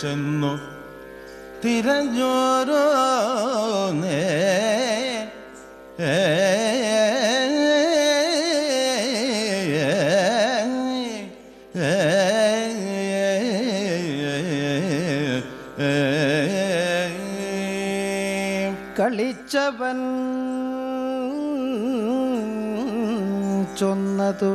ചെന്നു തിരഞ്ഞോരോ ചൊന്നതു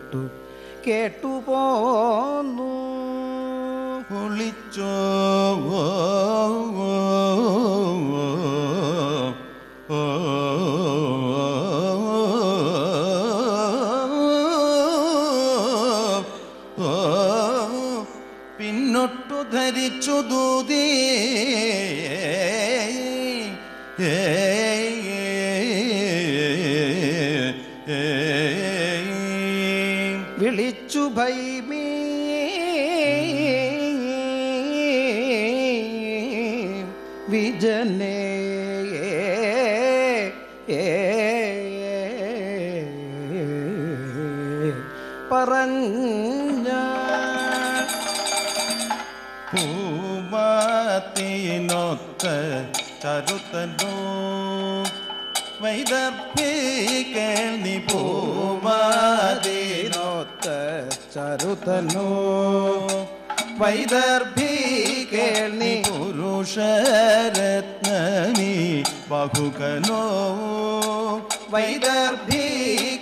കേട്ടു കേട്ടു പോന്നു കുളിച്ചോ പിന്നൊട്ടു ധരിച്ചു ദൂതി വൈദർഭിക്കേണി പൂമാതി പൂമാതിനൊത്ത ചരുതനോ? വൈദർഭി കേൾനി പുരുഷരത്നമി ബഹുകനോ? വൈദർഭി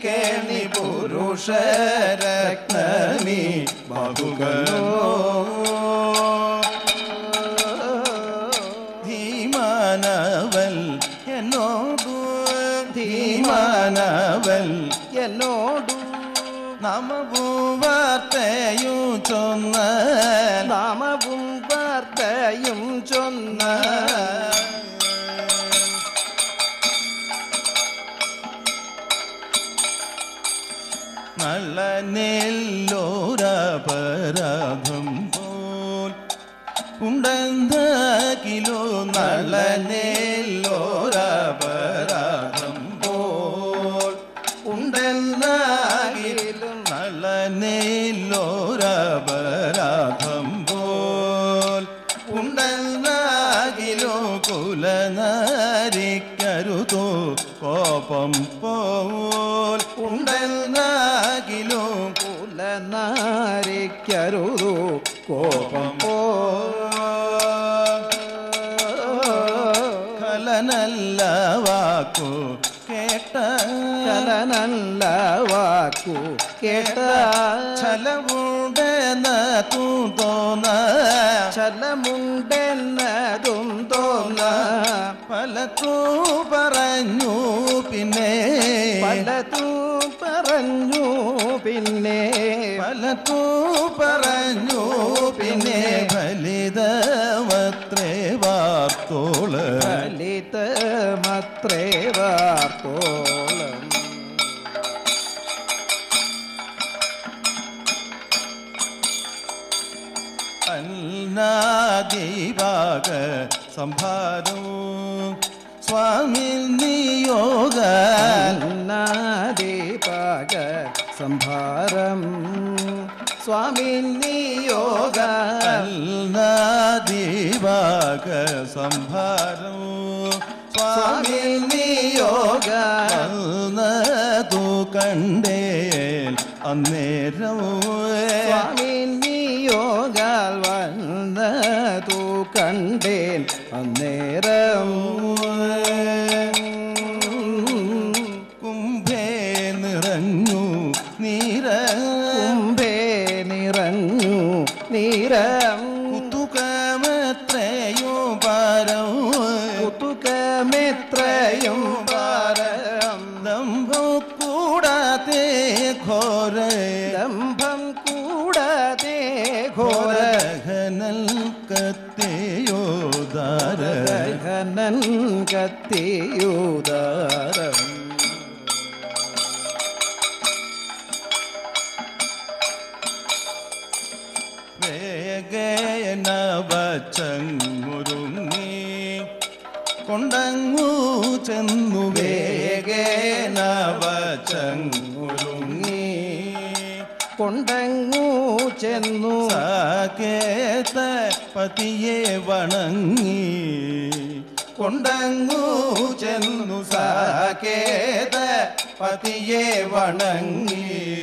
കേൾനി പുരുഷരത്നമി ബഹുകനോ? ധീമാനവൽ എന്നോടു നമവും വാർത്തയും ചൊന്ന നാമവും വാർത്തയും ചൊന്ന നല്ല നെല്ലോരപരാധം പോൽ ഉണ്ടെന്താകിലോ നല്ല നെല്ലോരപരാധം ഉണ്ടെന്നാകിലും നല്ല നെല്ലോരപരാധം പോൽ. ഉണ്ടെന്നാകിലോ കുലനാരിക്കരുതോ കോപം പോൽ. ഉണ്ടെന്നാകിലോ കുലനാരിക്കരുതു കോപം പോ കലനല്ല വാക്കു കേട്ട കലനല്ല വാക്കു കേട്ട ചലവുണ്ടെന്ന തൂ തോന്ന. ചലമുണ്ടെന്നതും തോന്ന. പലതൂ പറഞ്ഞു പിന്നെ. പലതൂ പറഞ്ഞു പിന്നെ. പലതൂ പറഞ്ഞു പിന്നെ. ഫലിതമത്രേ വാർത്തോൾ. ഫലിതമത്രേ വാർത്തോളം സംഭാരോ സ്വാമി നിയോഗ ദീപക സംഭാരം. സ്വാമി നിയോഗ അന്നാദിവാക സംഭാരം. സ്വാമി നിയോഗ തു കണ്ടേ അന്നേരം. കൊണ്ടങ്ങു ചെന്നു. സാകേത പതിയെ വണങ്ങി. കൊണ്ടങ്ങു ചെന്നു സാകേത പതിയെ വണങ്ങി.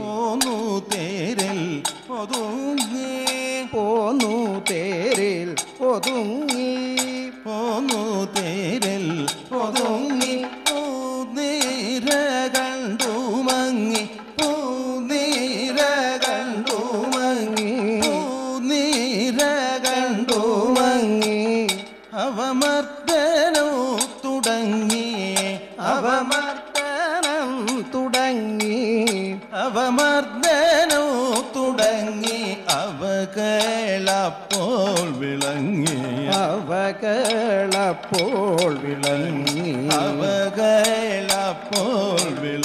പോന്നു തേരിൽ ഒതുങ്ങി. പോന്നു തേരിൽ ഒതുങ്ങി. പോന്നു തേരിൽ ഒതുങ്ങി. തുടങ്ങി അവകളപ്പോൾ വിളങ്ങി. അവകളപ്പോൾ വിളങ്ങി. അവകളപ്പോൾ വിളങ്ങി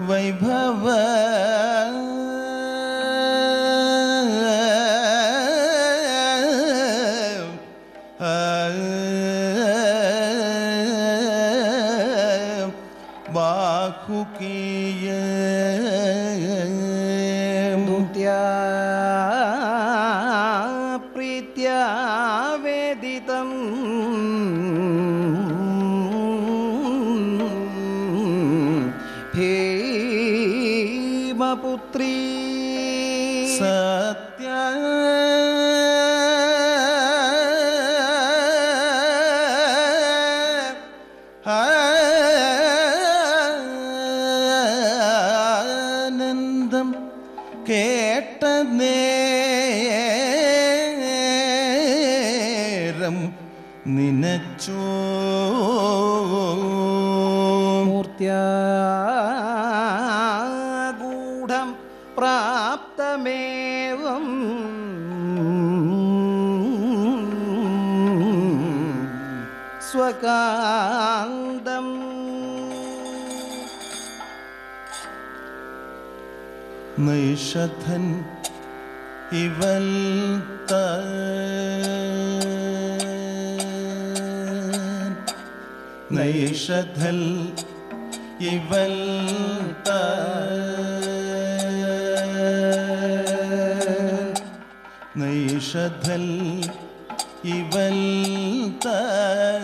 वैभव നിനച്ചോ മൂർത്തിയാഗൂഢം പ്രാപ്തമേവം സ്വകാന്തം നൈഷധൻ ഇവൽ താൻ. നൈഷധൽ ഇവൽ താൻ. നൈഷധൽ ഇവൽ താൻ.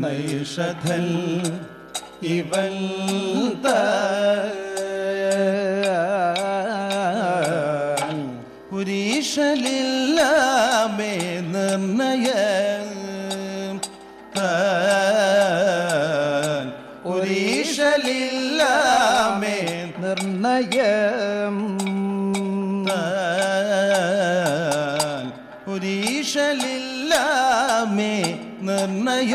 നൈഷധൽ നിർണയ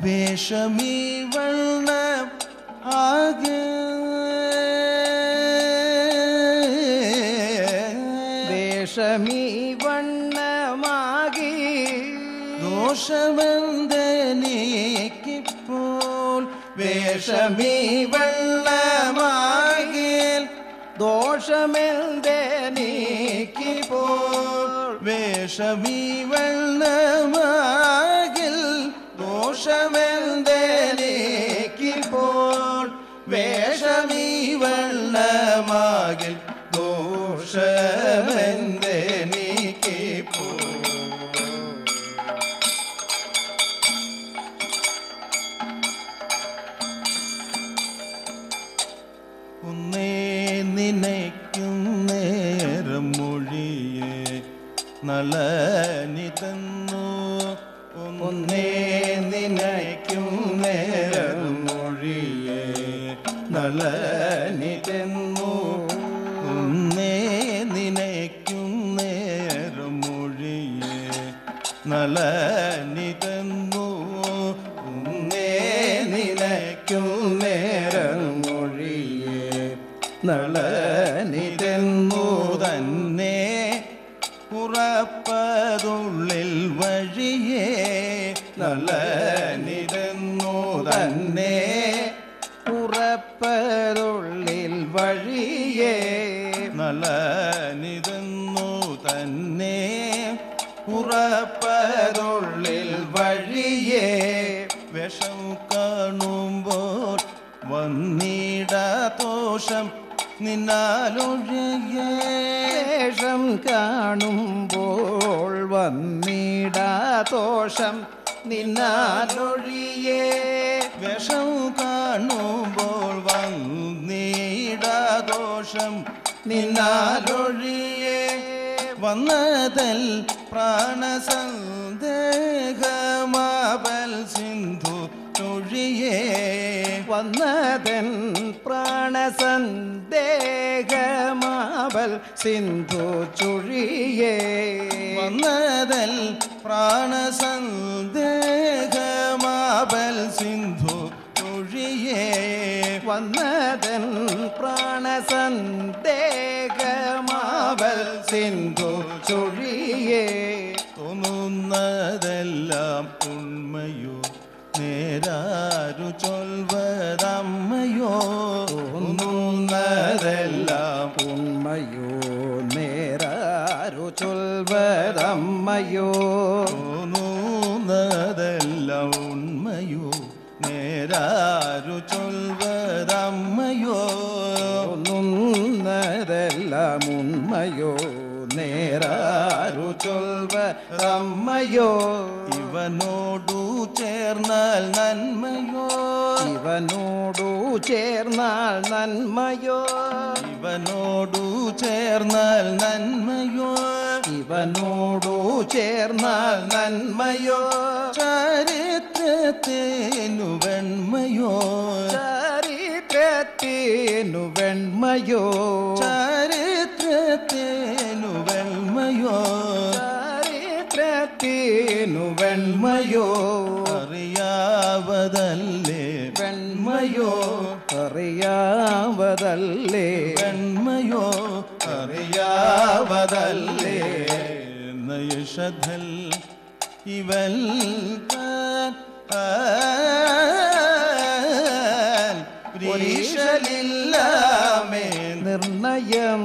വേഷമീ വണ്ണ ആകെ. വേഷമീ വണ്ണമാകി. ദോഷമെന്തനിക്കിപ്പോൾ വേഷമീ നീക്കി ദോഷമെന്തേനീക്കിപ്പോൾ? വേഷമീ വെള്ളമാകിൽ ദോഷമെന്തനിക്കിപ്പോൾ? വേഷമീ നലനിതെന്നു ഒന്നേ നിനയ്ക്കുന്നേരം മൊഴിയേ നലനിതെന്നു കാണുമ്പോൾ വന്നിടാതോഷം നിന്നാലൊഴിയേ. വിഷം കാണുമ്പോൾ വന്നിടദോഷം നിന്നാലൊഴിയേ. വന്നതൽ പ്രാണസന്ദേഹമാവൽ സിന്ധു തൊഴിയേ വന്നതൻ പ്രാണസന്ദേഹമാവൽ സിന്ധു ചുഴിയേ. വന്നതൽ പ്രാണസന്ദേഹമാവൽ സിന്ധു ചുഴിയേ. വന്നതൻ പ്രാണസന്ദേഹമാവൽ സിന്ധു ചുഴിയേ. തോന്നുന്നതെല്ലാം ഉണ്മയോ നേരാരു ചൊൽവതമ്മയോ? തോന്നുന്നതെല്ലാം ഉണ്മയോ നേരാരു ചൊൽവതമ്മയോ? തോന്നുന്നതെല്ലാം ഉണ്മയോ? നേരാരു ചൊൽവതമ്മയോ? ഒന്നുന്നതെല്ലാം ഉണ്മയോ? നേരാരു ചൊൽവതമ്മയോ? ഇവനോടു ചേർന്നാൽ നന്മയോ ഇവനോടു ചേർന്നാൽ നന്മയോ ഇവനോടു ചേർന്നാൽ നന്മയോ ഇവനോടു ചേർന്നാൽ നന്മയോ ചരിത്രത്തേനു വെണ്മയോ ചരിത്രത്തിനു വെണ്മയോ ചരിത്രത്തേനു വെണ്മയോ ചരിത്രത്തിനു വെണ്മയോ അറിയാവതല്ലേ? വെണ്മയോ അറിയാവതല്ലേ? വെണ്മയോ അറിയാവതല്ലേ? നയഷധൽ ഇവൽ നിർണയം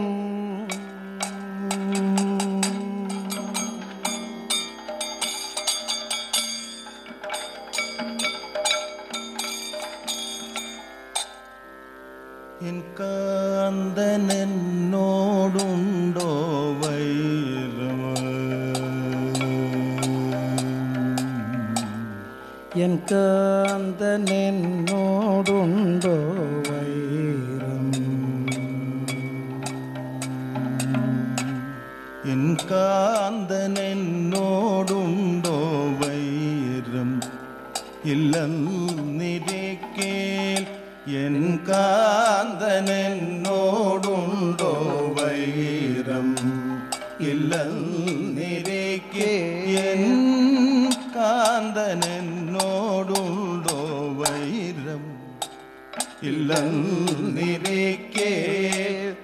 കാന്തനെന്നോടുണ്ടോ വൈരം എൻ കാന്തനെന്നോടുണ്ടോ വൈരം എൻ കാന്തനെന്നോടുണ്ടോ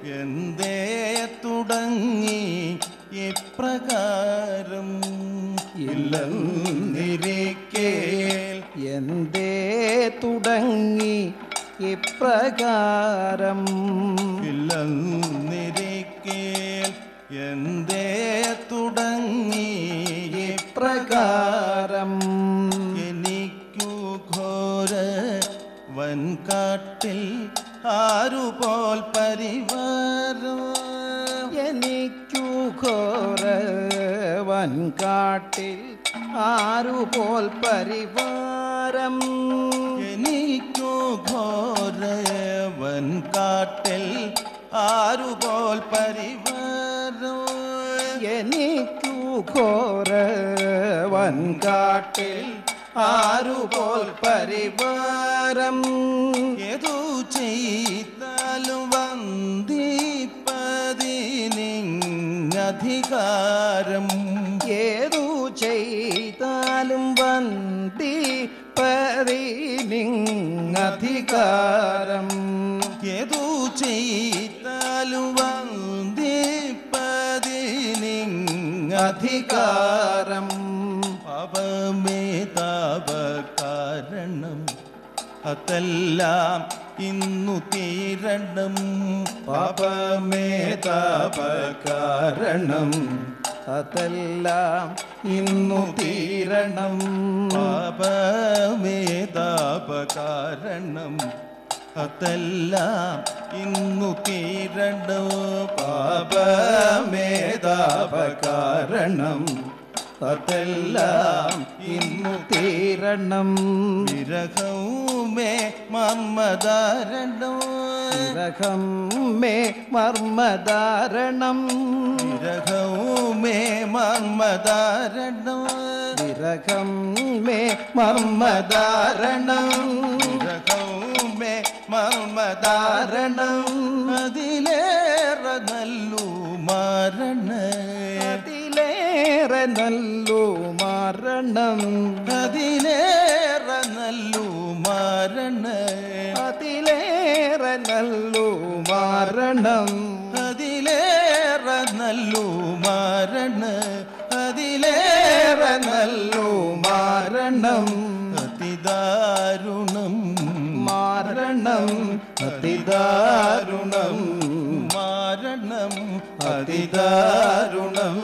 എന്തേ തുടങ്ങി? ഇപ്രകാരം ഇല്ലെന്നിരിക്കേ എന്തേ തുടങ്ങി? ഇപ്രകാരം ഇല്ലെന്നിരിക്കേ എന്തേ തുടങ്ങി? പ്രകാരം വൻകാട്ടിൽ ആരുപോൽ പരിവാരം എനിക്കു ഘോര വൻകാട്ടിൽ ആരുപോൽ പരിവാരം എനിക്കു ഘോരവൻ കാട്ടിൽ ആരുപോൽ പരിവാരം എനിക്കു ഘോര വൻകാട്ടിൽ ആരുപോൽ പരിവാരം? ഏതു ചെയ്താലും വന്ദിപ്പതിനിങ്ങധികാരം ഏതു ചെയ്താലും വന്തി പതിനിങ്ങധികാരം ഏതു ചെയ്താലും വന്ദിപ്പതിനിങ്ങധികാരം അതെല്ലാം ഇന്നു തീരണം. പാപമേതാപകാരണം അതെല്ലാം ഇന്നു തീരണം. പാപമേതാപകാരണം അതെല്ലാം ഇന്നു തീരണം. പാപമേതാപകാരണം അതെല്ലാം ഇന്നു തീരണം. വിരഹവുമേ മർമ്മധാരണം. വിരഹം മേ മർമ്മധാരണം. വിരഹവുമേ മർമ്മധാരണം. വിരഹം മേ മർമ്മധാരണം. വിരഹവുമേ മർമ്മധാരണം. അതിലേറെ നല്ലു മരണ. അതിലേറെ നല്ലു മരണം. അതിലേറെ നല്ലു മരണ. അതിലേറെ നല്ലു മരണം. അതിലേറെ നല്ലു മരണ. അതിലേറെ നല്ലു മരണം. അതിദാരുണം. മരണം. അതിദാരുണം. മരണം. അതിദാരുണം.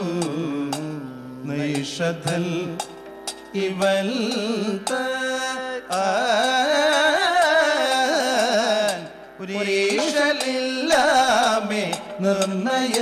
നൈഷധൽ ഇവൽ പുരീഷലില്ലാമേ നിർണയ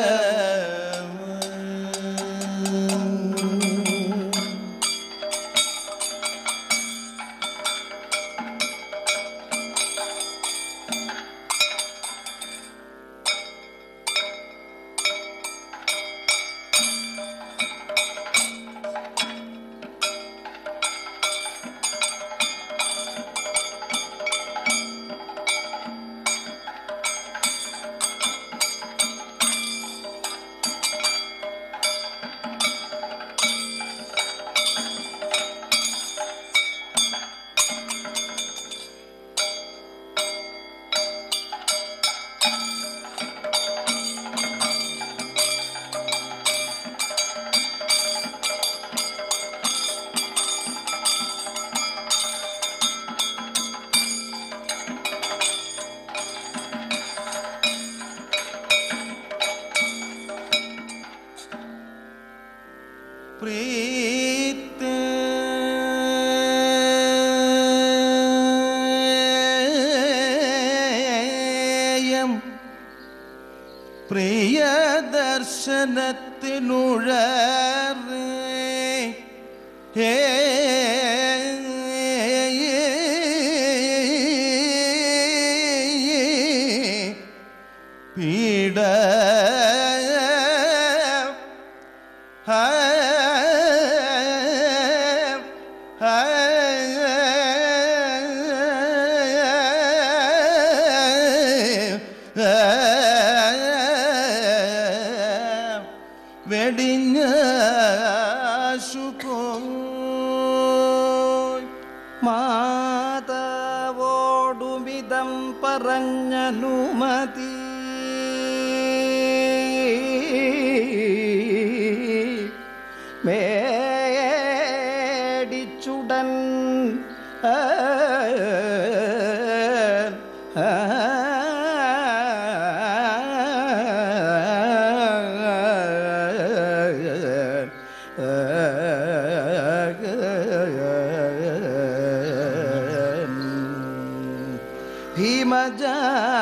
مجال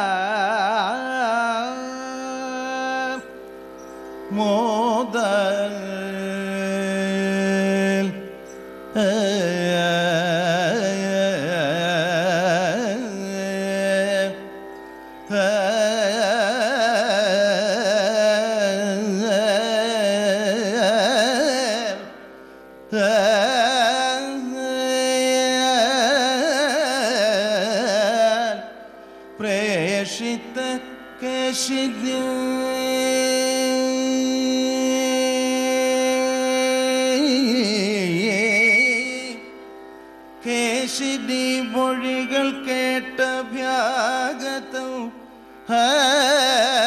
കേശിനി മൊഴികൾ കേട്ട ഭ്യാഗതം. ബാഹുക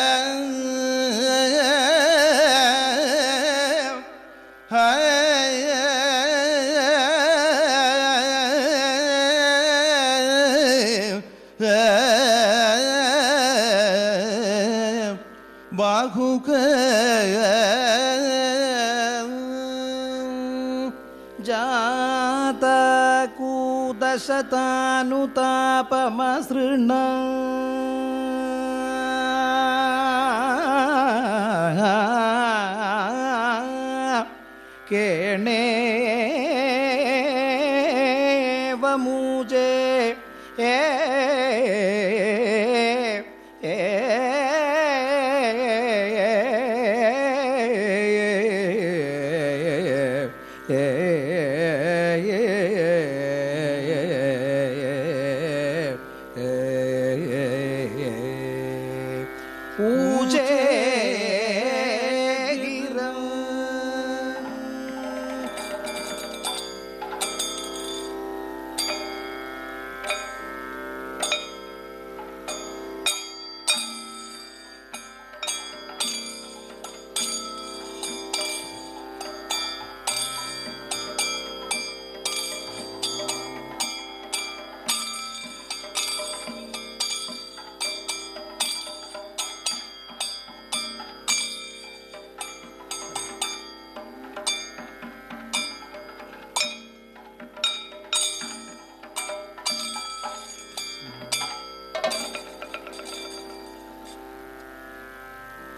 अनुतापमसृण।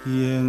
y